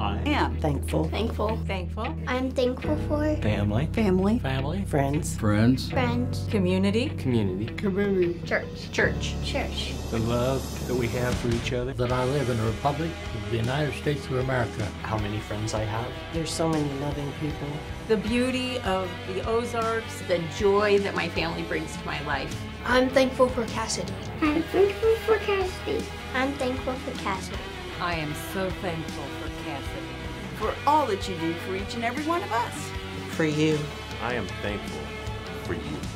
I am Thankful. Thankful. thankful. I'm thankful for Family. Family. Family. Friends. Friends. friends, Community. Community. Community. church, Church. church, The love that we have for each other. that I live in a republic of the United States of America. How many friends I have. There's so many loving people. The beauty of the Ozarks. the joy that my family brings to my life. I'm thankful for Cassidy. I'm thankful for Cassidy. I'm thankful for Cassidy. I am so thankful for all that you do for each and every one of us. For you. I am thankful for you.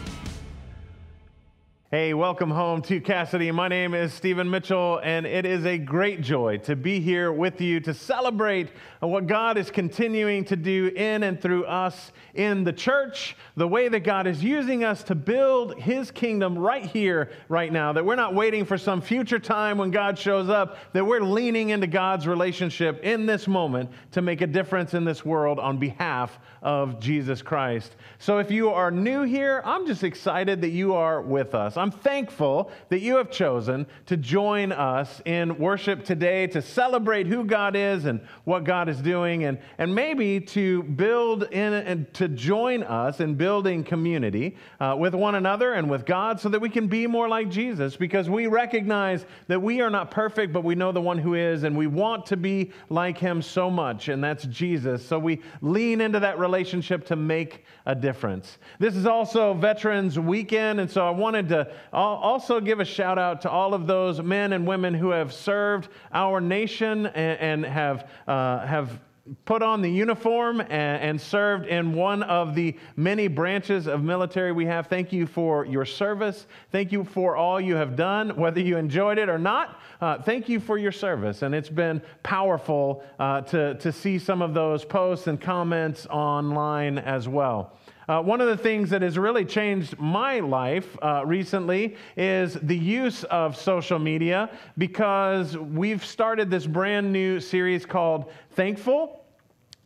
Hey, welcome home to Cassidy. My name is Stephen Mitchell, and it is a great joy to be here with you to celebrate what God is continuing to do in and through us in the church, the way that God is using us to build His kingdom right here, right now. That we're not waiting for some future time when God shows up, that we're leaning into God's relationship in this moment to make a difference in this world on behalf of Jesus Christ. So if you are new here, I'm just excited that you are with us. I'm thankful that you have chosen to join us in worship today to celebrate who God is and what God is doing, and, and maybe to build in and to join us in building community uh, with one another and with God so that we can be more like Jesus because we recognize that we are not perfect, but we know the one who is, and we want to be like him so much, and that's Jesus. So we lean into that relationship to make a difference. This is also Veterans Weekend, and so I wanted to also give a shout out to all of those men and women who have served our nation and, and have, uh, have put on the uniform and, and, served in one of the many branches of military we have. Thank you for your service. Thank you for all you have done, whether you enjoyed it or not. Uh, thank you for your service. And it's been powerful uh, to, to see some of those posts and comments online as well. Uh, one of the things that has really changed my life uh, recently is the use of social media because we've started this brand new series called Thankful.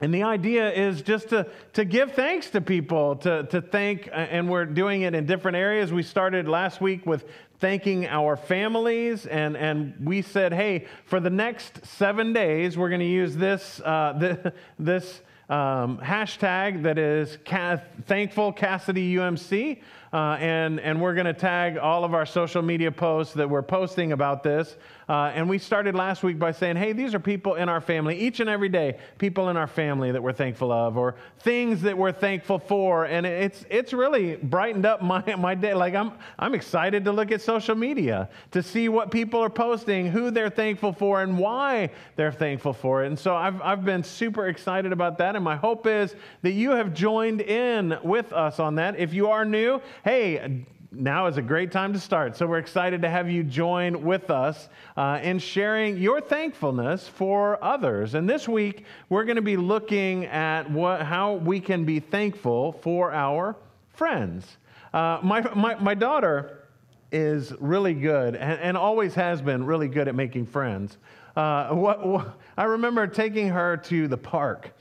And the idea is just to, to give thanks to people, to, to thank, and we're doing it in different areas. We started last week with thanking our families, and, and we said, hey, for the next seven days, we're going to use this, uh, this, this um, hashtag that is Ca- thankful Cassidy UMC. Uh, and, and we're going to tag all of our social media posts that we're posting about this. Uh, and we started last week by saying, hey, these are people in our family, each and every day, people in our family that we're thankful of, or things that we're thankful for. And it's, it's really brightened up my, my day. Like, I'm, I'm excited to look at social media to see what people are posting, who they're thankful for, and why they're thankful for it. And so I've, I've been super excited about that. And my hope is that you have joined in with us on that. If you are new, hey, now is a great time to start. So we're excited to have you join with us uh, in sharing your thankfulness for others. And this week, we're going to be looking at what, how we can be thankful for our friends. Uh, my, my, my daughter is really good and, and, always has been really good at making friends. Uh, what, what, I remember taking her to the park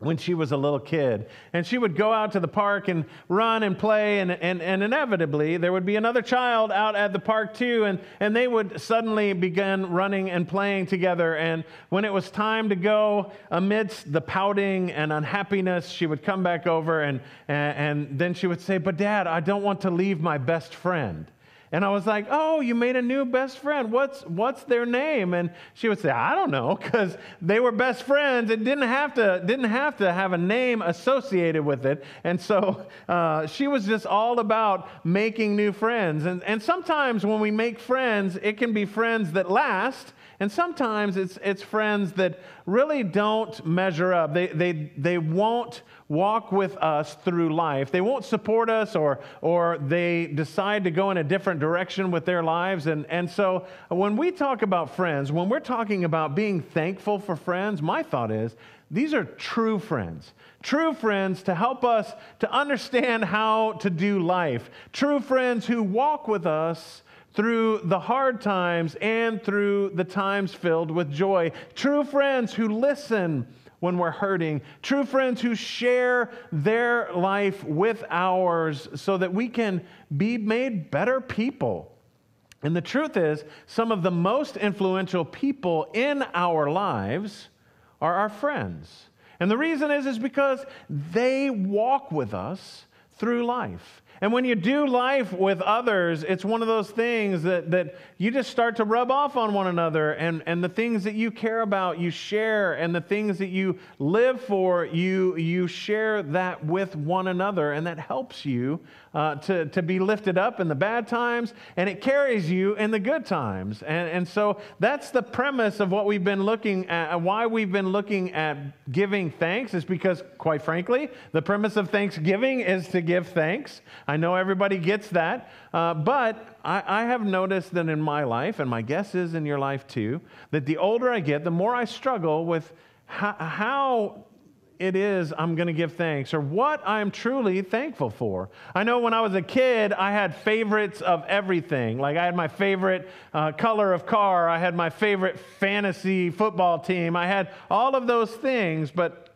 when she was a little kid. And she would go out to the park and run and play, and, and, and inevitably there would be another child out at the park too, and, and they would suddenly begin running and playing together. And when it was time to go, amidst the pouting and unhappiness, she would come back over and, and, and then she would say, But dad, I don't want to leave my best friend. And I was like, "Oh, you made a new best friend. What's what's their name?" And she would say, "I don't know, because they were best friends. It didn't have to didn't have to have a name associated with it." And so uh, she was just all about making new friends. And and sometimes when we make friends, it can be friends that last. And sometimes it's, it's friends that really don't measure up. They, they, they won't walk with us through life. They won't support us or, or they decide to go in a different direction with their lives. And, and so when we talk about friends, when we're talking about being thankful for friends, my thought is these are true friends. True friends to help us to understand how to do life. True friends who walk with us through the hard times and through the times filled with joy. True friends who listen when we're hurting. True friends who share their life with ours so that we can be made better people. And the truth is, some of the most influential people in our lives are our friends. And the reason is, is because they walk with us through life. And when you do life with others, it's one of those things that, that you just start to rub off on one another. And, and the things that you care about, you share. And the things that you live for, you, you share that with one another. And that helps you uh, to, to be lifted up in the bad times, and it carries you in the good times. And, and so that's the premise of what we've been looking at, why we've been looking at giving thanks, is because, quite frankly, the premise of Thanksgiving is to give thanks. I know everybody gets that, uh, but I, I have noticed that in my life, and my guess is in your life too, that the older I get, the more I struggle with how, how it is I'm going to give thanks or what I'm truly thankful for. I know when I was a kid, I had favorites of everything. Like I had my favorite uh, color of car, I had my favorite fantasy football team, I had all of those things, but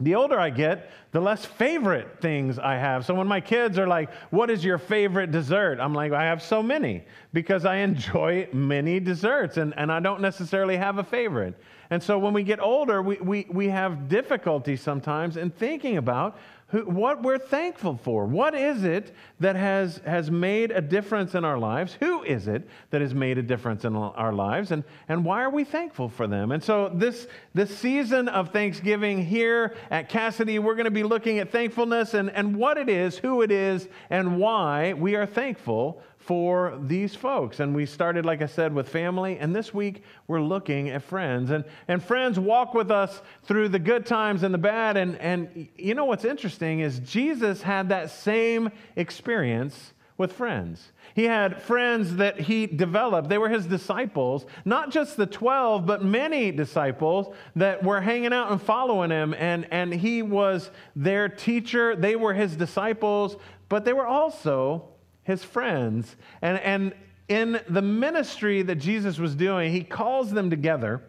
the older I get, the less favorite things I have. So when my kids are like, What is your favorite dessert? I'm like, I have so many because I enjoy many desserts and, and I don't necessarily have a favorite. And so when we get older, we, we, we have difficulty sometimes in thinking about what we're thankful for. What is it that has, has made a difference in our lives? Who is it that has made a difference in our lives? And, and why are we thankful for them? And so, this, this season of Thanksgiving here at Cassidy, we're going to be looking at thankfulness and, and what it is, who it is, and why we are thankful for these folks. And we started, like I said, with family. And this week, we're looking at friends. And, and friends walk with us through the good times and the bad. And, and you know what's interesting is Jesus had that same experience with friends. He had friends that he developed. They were his disciples, not just the 12, but many disciples that were hanging out and following him. And, and he was their teacher. They were his disciples, but they were also his friends. And, and in the ministry that Jesus was doing, he calls them together.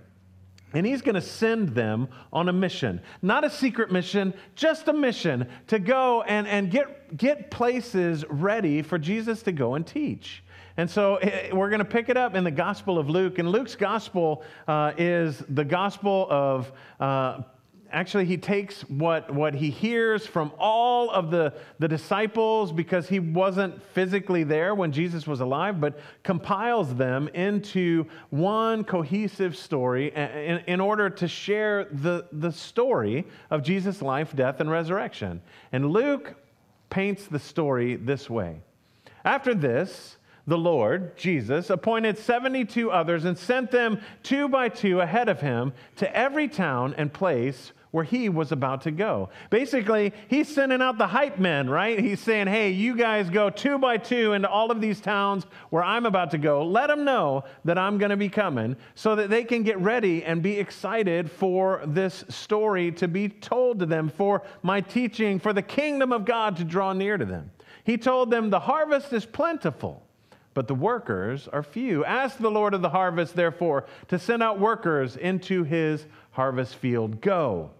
And he's going to send them on a mission. Not a secret mission, just a mission to go and, and get, get places ready for Jesus to go and teach. And so eh, we're going to pick it up in the Gospel of Luke. And Luke's Gospel uh, is the Gospel of uh, actually he takes what, what he hears from all of the, the disciples because he wasn't physically there when jesus was alive but compiles them into one cohesive story in, in order to share the, the story of jesus life death and resurrection. And luke paints the story this way. After this the Lord, Jesus, appointed 72 others and sent them two by two ahead of him to every town and place where he was about to go. Basically, he's sending out the hype men, right? He's saying, hey, you guys go two by two into all of these towns where I'm about to go. Let them know that I'm going to be coming so that they can get ready and be excited for this story to be told to them, for my teaching, for the kingdom of God to draw near to them. He told them, the harvest is plentiful but the workers are few. Ask the Lord of the harvest, therefore, to send out workers into his harvest field. Go.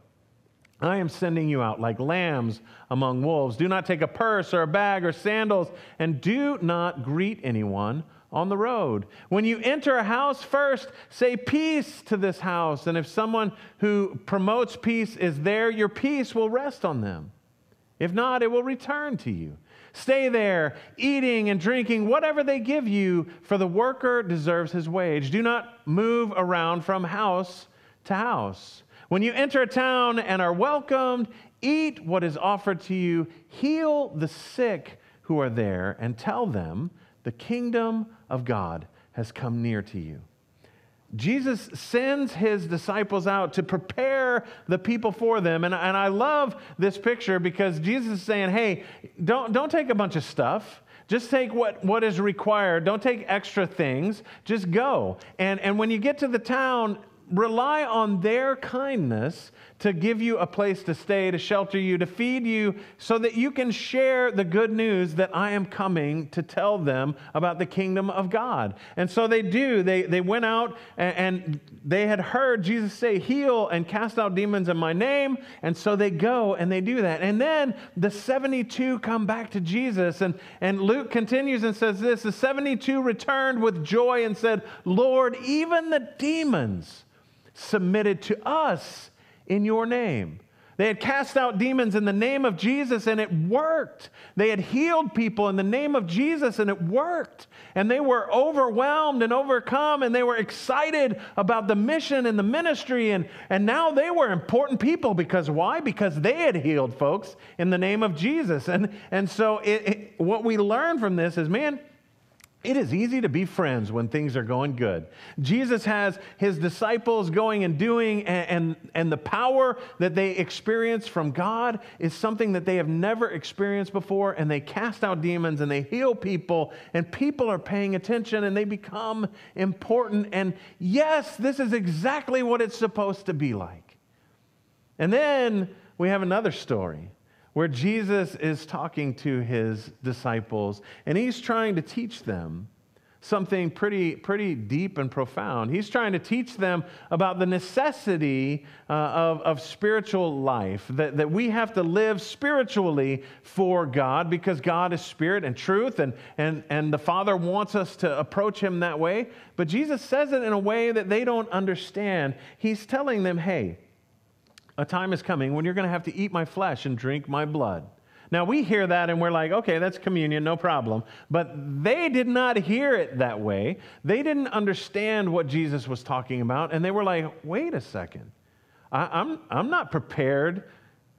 I am sending you out like lambs among wolves. Do not take a purse or a bag or sandals, and do not greet anyone on the road. When you enter a house, first say peace to this house. And if someone who promotes peace is there, your peace will rest on them. If not, it will return to you. Stay there, eating and drinking whatever they give you, for the worker deserves his wage. Do not move around from house to house. When you enter a town and are welcomed, eat what is offered to you, heal the sick who are there, and tell them the kingdom of God has come near to you. Jesus sends his disciples out to prepare the people for them. And, and I love this picture because Jesus is saying, hey, don't, don't take a bunch of stuff. Just take what, what is required. Don't take extra things. Just go. And, and when you get to the town, rely on their kindness to give you a place to stay, to shelter you, to feed you, so that you can share the good news that I am coming to tell them about the kingdom of God. And so they do. They, they went out and, and they had heard Jesus say, Heal and cast out demons in my name. And so they go and they do that. And then the 72 come back to Jesus. And, and Luke continues and says this The 72 returned with joy and said, Lord, even the demons submitted to us in your name. They had cast out demons in the name of Jesus and it worked. They had healed people in the name of Jesus and it worked. And they were overwhelmed and overcome and they were excited about the mission and the ministry. And, and now they were important people because why? Because they had healed folks in the name of Jesus. And, and so it, it, what we learn from this is man, it is easy to be friends when things are going good. Jesus has his disciples going and doing, and, and, and, the power that they experience from God is something that they have never experienced before. And they cast out demons and they heal people, and people are paying attention and they become important. And yes, this is exactly what it's supposed to be like. And then we have another story where Jesus is talking to his disciples and he's trying to teach them something pretty, pretty deep and profound. He's trying to teach them about the necessity uh, of, of spiritual life, that, that we have to live spiritually for God because God is spirit and truth, and, and, and the Father wants us to approach Him that way. But Jesus says it in a way that they don't understand. He's telling them, hey, a time is coming when you're going to have to eat my flesh and drink my blood. Now, we hear that and we're like, okay, that's communion, no problem. But they did not hear it that way. They didn't understand what Jesus was talking about. And they were like, wait a second. I, am I'm, I'm not prepared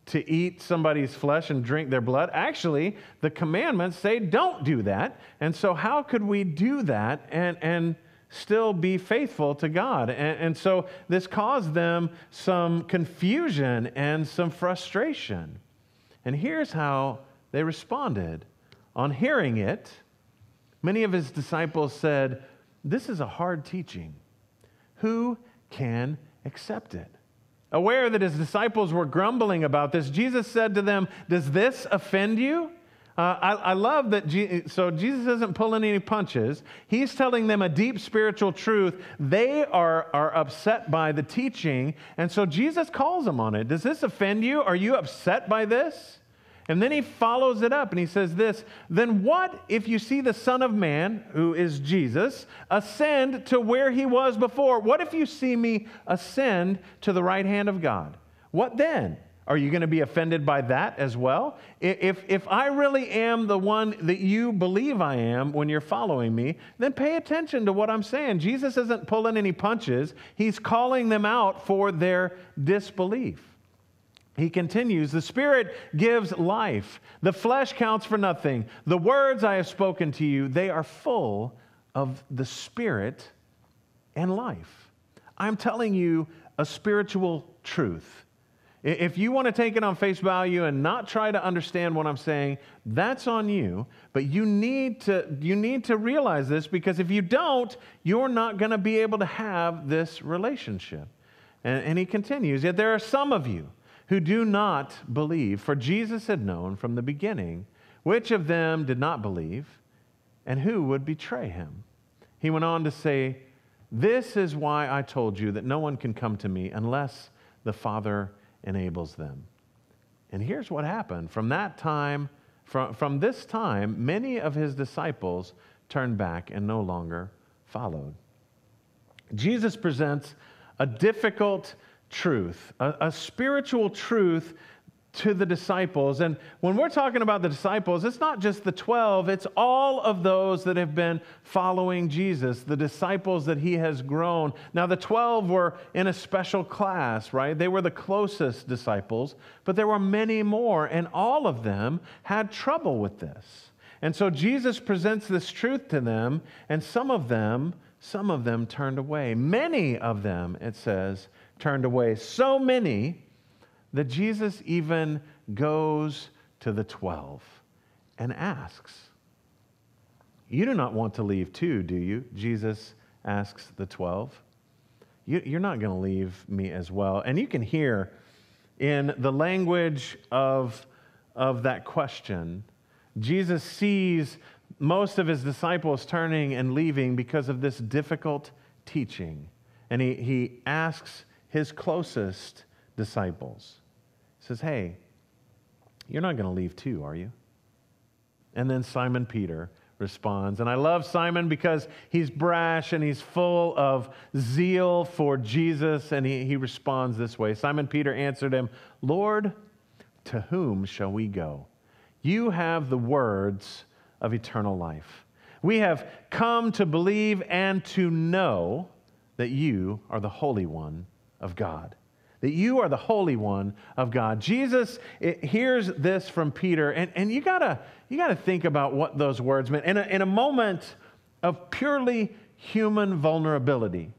to eat somebody's flesh and drink their blood. Actually, the commandments say don't do that. And so, how could we do that and, and still be faithful to God. And, and, so this caused them some confusion and some frustration. And here's how they responded. On hearing it, many of his disciples said, This is a hard teaching. Who can accept it? Aware that his disciples were grumbling about this, Jesus said to them, Does this offend you? Uh, I, I, love that. So Jesus isn't pulling any punches. He's telling them a deep spiritual truth. They are, are upset by the teaching. And so Jesus calls them on it. Does this offend you? Are you upset by this? And then he follows it up and he says this Then what if you see the Son of Man, who is Jesus, ascend to where he was before? What if you see me ascend to the right hand of God? What then? Are you going to be offended by that as well? If, if I really am the one that you believe I am when you're following me, then pay attention to what I'm saying. Jesus isn't pulling any punches, he's calling them out for their disbelief. He continues, The Spirit gives life. The flesh counts for nothing. The words I have spoken to you, they are full of the Spirit and life. I'm telling you a spiritual truth. If you want to take it on face value and not try to understand what I'm saying, that's on you. But you need to, you need to realize this because if you don't, you're not going to be able to have this relationship. And, and he continues, Yet there are some of you who do not believe, for Jesus had known from the beginning which of them did not believe and who would betray him. He went on to say, This is why I told you that no one can come to me unless the Father enables them. And here's what happened. From that time, from, from this time, many of his disciples turned back and no longer followed. Jesus presents a difficult truth, a, a spiritual truth to the disciples. And when we're talking about the disciples, it's not just the 12, it's all of those that have been following Jesus, the disciples that he has grown. Now, the 12 were in a special class, right? They were the closest disciples, but there were many more, and all of them had trouble with this. And so Jesus presents this truth to them, and some of them, some of them turned away. Many of them, it says, turned away. So many that Jesus even goes to the 12 and asks, You do not want to leave too, do you? Jesus asks the 12. You, are not going to leave me as well. And you can hear in the language of, of that question, Jesus sees most of his disciples turning and leaving because of this difficult teaching. And he, he asks his closest disciples, says, Hey, you're not going to leave too, are you? And then Simon Peter responds. And I love Simon because he's brash and he's full of zeal for Jesus, and he, he responds this way Simon Peter answered him, Lord, to whom shall we go? You have the words of eternal life. We have come to believe and to know that you are the Holy One of God. That you are the Holy One of God. Jesus hears this from Peter, and, and you, gotta, you gotta think about what those words meant. In a, in a moment of purely human vulnerability,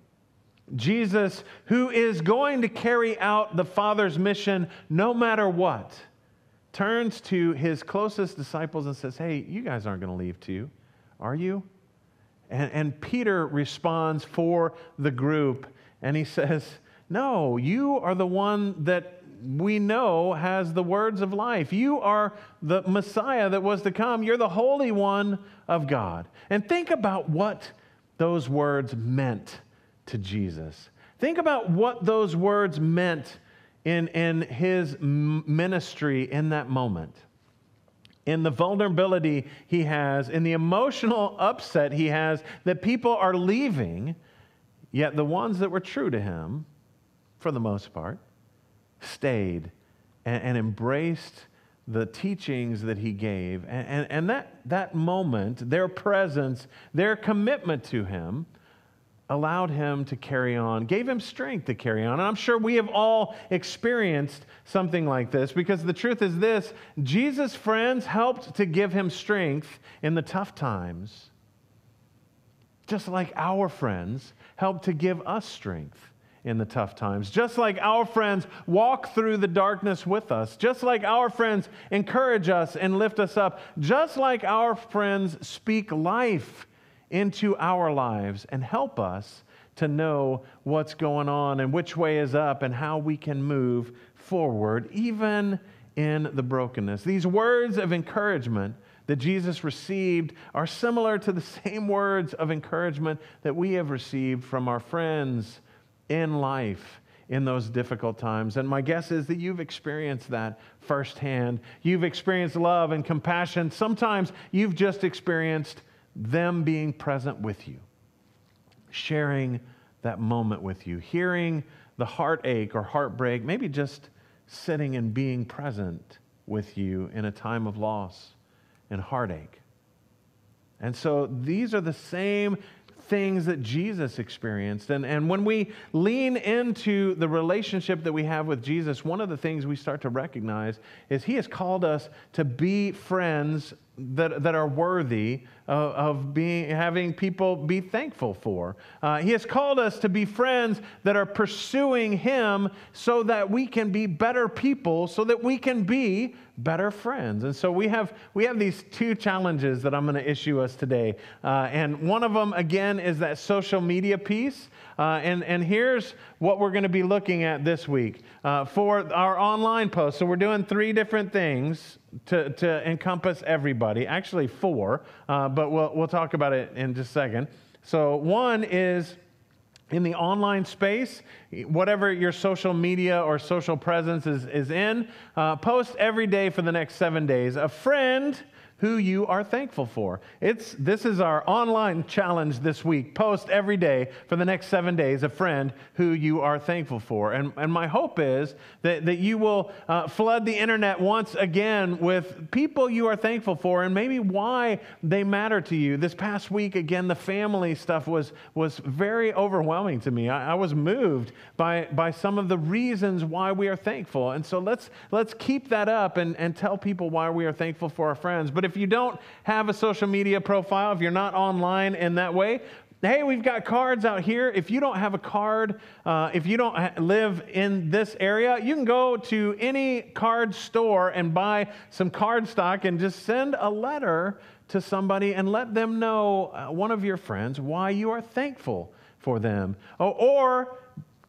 Jesus, who is going to carry out the Father's mission no matter what, turns to his closest disciples and says, Hey, you guys aren't going to leave too, are you? And, and Peter responds for the group, and he says, No, you are the one that we know has the words of life. You are the Messiah that was to come. You're the Holy One of God. And think about what those words meant to Jesus. Think about what those words meant in, in his ministry in that moment, in the vulnerability he has, in the emotional upset he has that people are leaving, yet the ones that were true to him, for the most part, stayed and, and embraced the teachings that he gave. And, and, and that, that moment, their presence, their commitment to him, allowed him to carry on, gave him strength to carry on. And I'm sure we have all experienced something like this because the truth is this Jesus' friends helped to give him strength in the tough times, just like our friends helped to give us strength in the tough times. Just like our friends walk through the darkness with us, just like our friends encourage us and lift us up, just like our friends speak life into our lives and help us to know what's going on and which way is up and how we can move forward, even in the brokenness. These words of encouragement that Jesus received are similar to the same words of encouragement that we have received from our friends in life in those difficult times. And my guess is that you've experienced that firsthand. You've experienced love and compassion. Sometimes you've just experienced them being present with you, sharing that moment with you, hearing the heartache or heartbreak, maybe just sitting and being present with you in a time of loss and heartache. And so these are the same things that Jesus experienced. And, and when we lean into the relationship that we have with Jesus, one of the things we start to recognize is He has called us to be friends that, that are worthy of, of being, having people be thankful for. Uh, he has called us to be friends that are pursuing Him so that we can be better people, so that we can be better friends. And so we have, we have these two challenges that I'm going to issue us today. Uh, and one of them, again, is that social media piece. Uh, and, and here's what we're going to be looking at this week uh, for our online post. So we're doing three different things to, to encompass everybody, actually, four, uh, but we'll, we'll talk about it in just a second. So, one is in the online space, whatever your social media or social presence is, is in, uh, post every day for the next seven days. A friend who you are thankful for. It's, this is our online challenge this week. Post every day for the next seven days a friend who you are thankful for. And, and my hope is that, that you will uh, flood the internet once again with people you are thankful for and maybe why they matter to you. This past week, again, the family stuff was, was very overwhelming to me. I, I was moved by, by some of the reasons why we are thankful. And so let's, let's keep that up and, and tell people why we are thankful for our friends. But if if you don't have a social media profile, if you're not online in that way, hey, we've got cards out here. If you don't have a card, uh, if you don't ha- live in this area, you can go to any card store and buy some card stock and just send a letter to somebody and let them know, uh, one of your friends, why you are thankful for them. Oh, or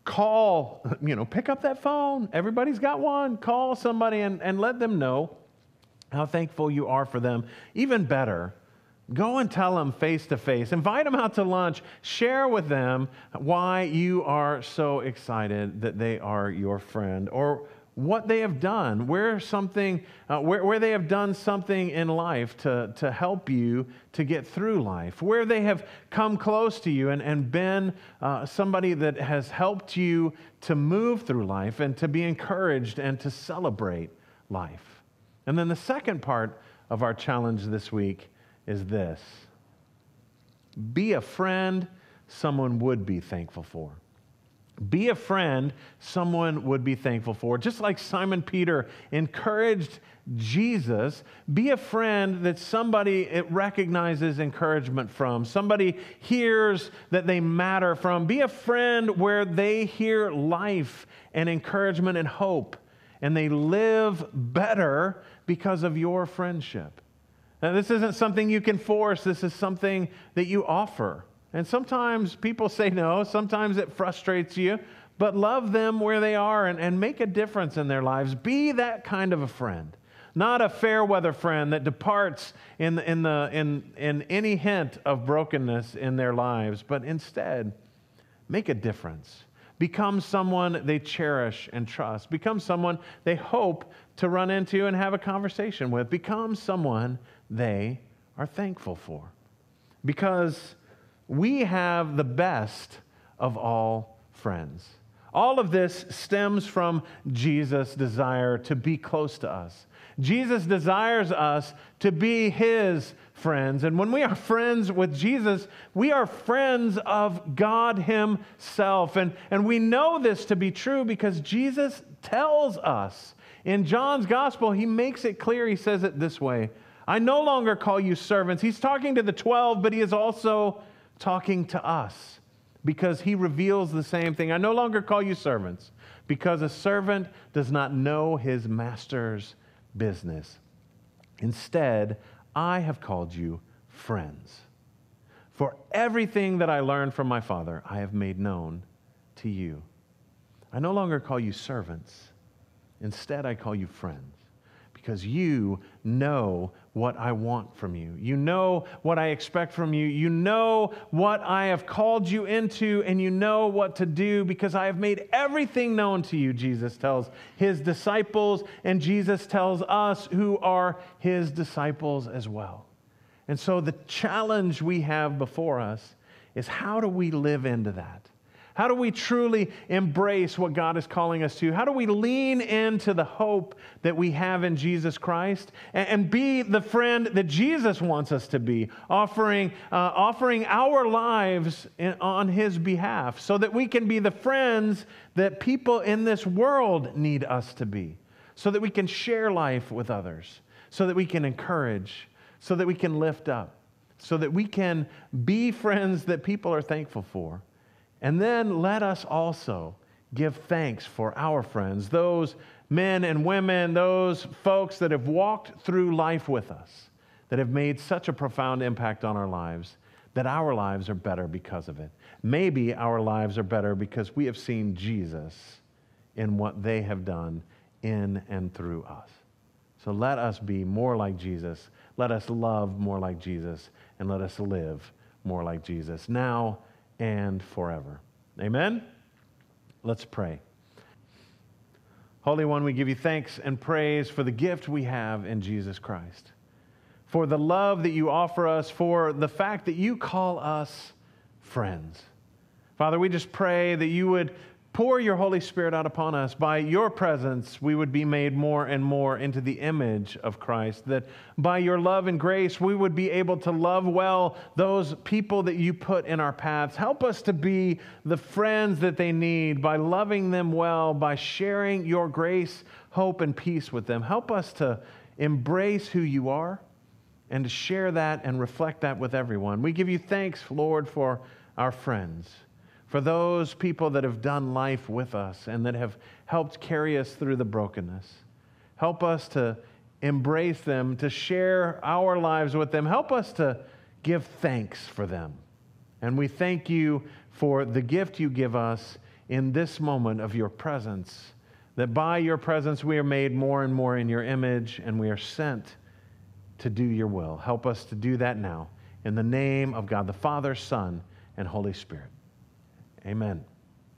call, you know, pick up that phone. Everybody's got one. Call somebody and, and let them know how thankful you are for them. Even better, Go and tell them face to face. Invite them out to lunch. Share with them why you are so excited that they are your friend or what they have done, where something, uh, where, where they have done something in life to, to help you to get through life, where they have come close to you and, and been uh, somebody that has helped you to move through life and to be encouraged and to celebrate life. And then the second part of our challenge this week is this be a friend someone would be thankful for. Be a friend someone would be thankful for. Just like Simon Peter encouraged Jesus, be a friend that somebody recognizes encouragement from, somebody hears that they matter from. Be a friend where they hear life and encouragement and hope, and they live better because of your friendship. Now, this isn't something you can force, this is something that you offer. And sometimes people say no, sometimes it frustrates you, but love them where they are and, and make a difference in their lives. Be that kind of a friend. Not a fair weather friend that departs in, in, the, in, in any hint of brokenness in their lives, but instead, make a difference. Become someone they cherish and trust. Become someone they hope to run into and have a conversation with. Become someone they are thankful for. Because we have the best of all friends. All of this stems from Jesus' desire to be close to us. Jesus desires us to be his friends. And when we are friends with Jesus, we are friends of God himself. And, and we know this to be true because Jesus tells us. In John's gospel, he makes it clear. He says it this way I no longer call you servants. He's talking to the 12, but he is also talking to us because he reveals the same thing. I no longer call you servants because a servant does not know his master's business. Instead, I have called you friends. For everything that I learned from my Father, I have made known to you. I no longer call you servants. Instead, I call you friends because you know what I want from you. You know what I expect from you. You know what I have called you into, and you know what to do because I have made everything known to you, Jesus tells his disciples, and Jesus tells us who are his disciples as well. And so the challenge we have before us is how do we live into that? How do we truly embrace what God is calling us to? How do we lean into the hope that we have in Jesus Christ and, and be the friend that Jesus wants us to be, offering, uh, offering our lives in, on His behalf so that we can be the friends that people in this world need us to be, so that we can share life with others, so that we can encourage, so that we can lift up, so that we can be friends that people are thankful for. And then let us also give thanks for our friends, those men and women, those folks that have walked through life with us, that have made such a profound impact on our lives, that our lives are better because of it. Maybe our lives are better because we have seen Jesus in what they have done in and through us. So let us be more like Jesus. Let us love more like Jesus. And let us live more like Jesus. Now, and forever. Amen? Let's pray. Holy One, we give you thanks and praise for the gift we have in Jesus Christ, for the love that you offer us, for the fact that you call us friends. Father, we just pray that you would pour your Holy Spirit out upon us. By your presence, we would be made more and more into the image of Christ. That by your love and grace, we would be able to love well those people that you put in our paths. Help us to be the friends that they need by loving them well, by sharing your grace, hope, and peace with them. Help us to embrace who you are and to share that and reflect that with everyone. We give you thanks, Lord, for our friends for those people that have done life with us and that have helped carry us through the brokenness. Help us to embrace them, to share our lives with them. Help us to give thanks for them. And we thank you for the gift you give us in this moment of your presence, that by your presence we are made more and more in your image and we are sent to do your will. Help us to do that now. In the name of God the Father, Son, and Holy Spirit. Amen.